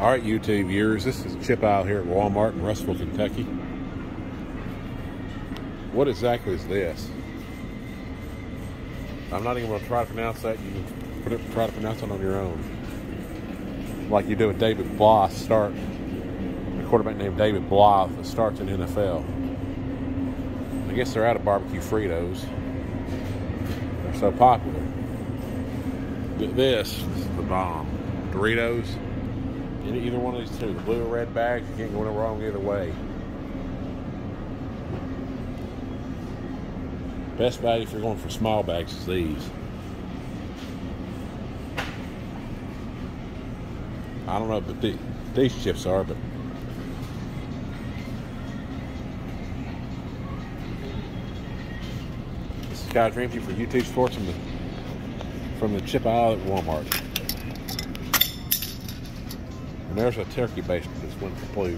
All right, YouTube viewers, this is Chip Aisle here at Walmart in Russellville, Kentucky. What exactly is this? I'm not even going to try to pronounce that. You can try to pronounce it on your own. Like you do with David Blah, start a quarterback named David Blah that starts in NFL. I guess they're out of barbecue Fritos. They're so popular. This is the bomb. Doritos. Either one of these two, the blue or red bags, you can't go no wrong either way. Best value if you're going for small bags is these. I don't know what the, these chips are, but this is Kige Ramsey for YouTube Sports from the from the chip aisle at Walmart. And there's a turkey basement that's went kaploot.